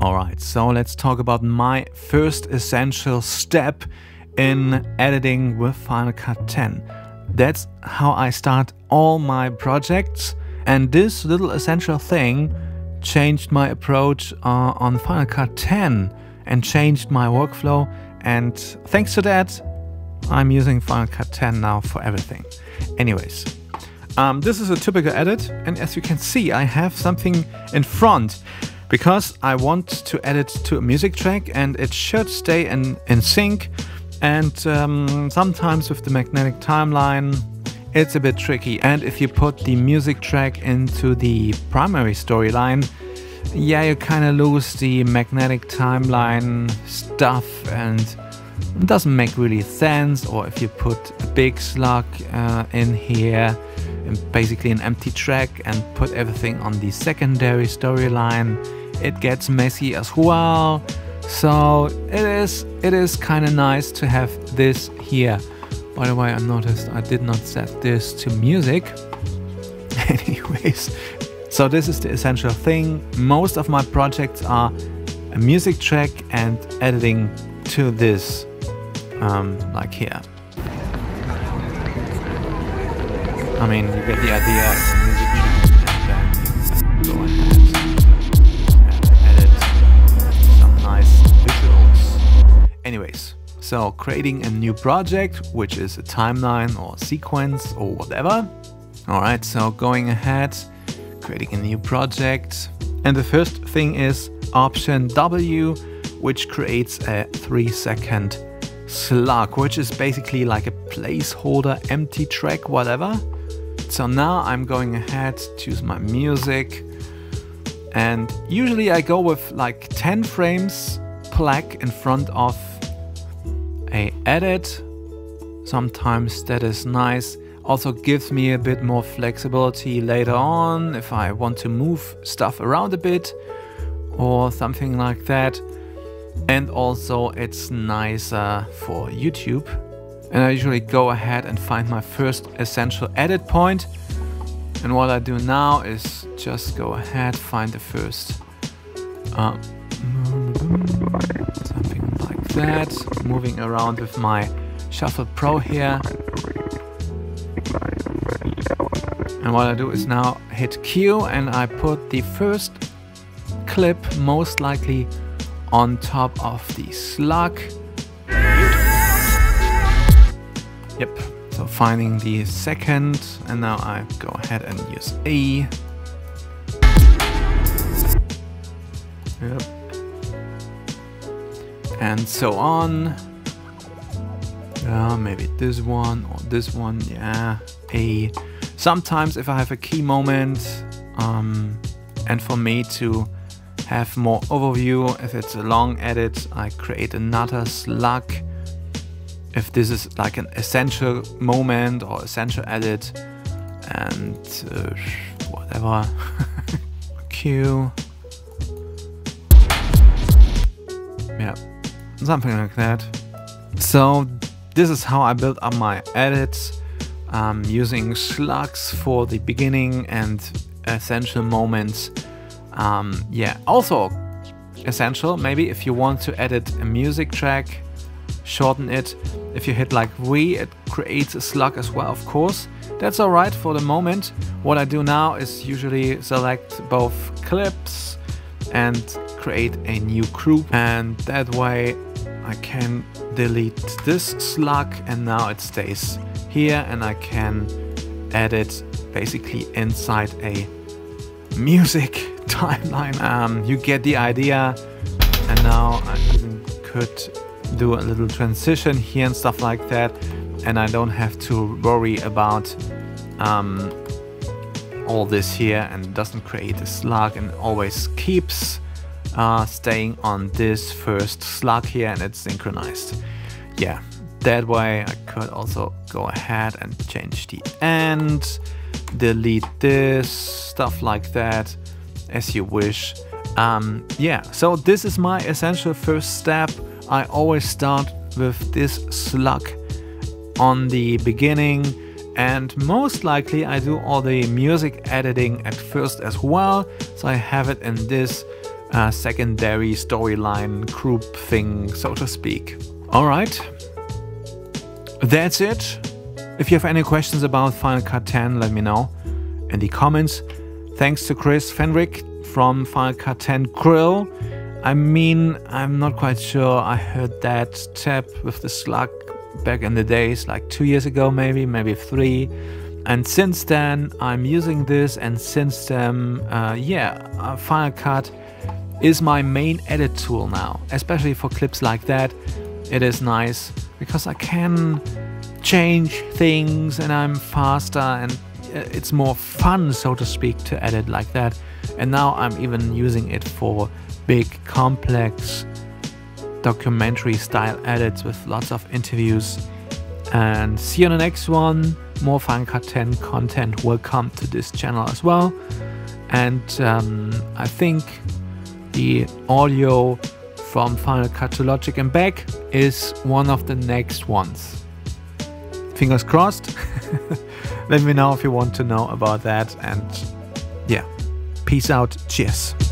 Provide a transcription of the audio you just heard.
Alright, so let's talk about my first essential step in editing with Final Cut 10. That's how I start all my projects, and this little essential thing changed my approach uh, on Final Cut 10 and changed my workflow. And thanks to that, I'm using Final Cut 10 now for everything. Anyways, um, this is a typical edit, and as you can see, I have something in front because I want to edit to a music track and it should stay in, in sync. And um, sometimes with the magnetic timeline, it's a bit tricky. And if you put the music track into the primary storyline, yeah, you kind of lose the magnetic timeline stuff and it doesn't make really sense. Or if you put a big slug uh, in here, basically an empty track, and put everything on the secondary storyline, it gets messy as well. So it is it is kind of nice to have this here. By the way, I noticed I did not set this to music. Anyways, so this is the essential thing. Most of my projects are a music track and editing to this, um, like here. I mean, you get the idea. Anyways, so creating a new project, which is a timeline or a sequence or whatever. All right, so going ahead, creating a new project. And the first thing is option W, which creates a three second slug, which is basically like a placeholder, empty track, whatever. So now I'm going ahead, choose my music. And usually I go with like 10 frames plaque in front of a edit. Sometimes that is nice. Also gives me a bit more flexibility later on if I want to move stuff around a bit or something like that. And also it's nicer for YouTube. And I usually go ahead and find my first essential edit point. And what I do now is just go ahead, find the first uh, something like that. Moving around with my ShuttlePRO here. And what I do is now hit Q and I put the first clip most likely on top of the slug. Yep, so finding the second and now I go ahead and use A. Yep and so on. Uh, maybe this one or this one, yeah, A. Sometimes if I have a key moment um, and for me to have more overview, if it's a long edit, I create another slug. If this is like an essential moment or essential edit and uh, whatever, Q. Yeah something like that. So this is how I build up my edits um, using slugs for the beginning and essential moments. Um, yeah, also essential maybe if you want to edit a music track, shorten it. If you hit like V, it creates a slug as well, of course. That's alright for the moment. What I do now is usually select both clips and create a new group and that way I can delete this slug and now it stays here and I can edit basically inside a music timeline. Um, you get the idea and now I even could do a little transition here and stuff like that and I don't have to worry about um, all this here and doesn't create a slug and always keeps uh, staying on this first slug here and it's synchronized. Yeah, that way I could also go ahead and change the end, delete this, stuff like that, as you wish. Um, yeah, so this is my essential first step. I always start with this slug on the beginning and most likely I do all the music editing at first as well. So I have it in this uh, secondary storyline group thing, so to speak. Alright, that's it. If you have any questions about Final Cut 10, let me know in the comments. Thanks to Chris Fenwick from Final Cut 10 Grill. I mean, I'm not quite sure. I heard that tab with the slug back in the days, like two years ago, maybe, maybe three. And since then, I'm using this, and since then, uh, yeah, uh, Final Cut is my main edit tool now, especially for clips like that. It is nice because I can change things and I'm faster and uh, it's more fun, so to speak, to edit like that. And now I'm even using it for big, complex documentary style edits with lots of interviews. And see you on the next one. More Final Cut 10 content will come to this channel as well. And um, I think the audio from Final Cut to Logic and back is one of the next ones. Fingers crossed. Let me know if you want to know about that. And yeah, peace out. Cheers.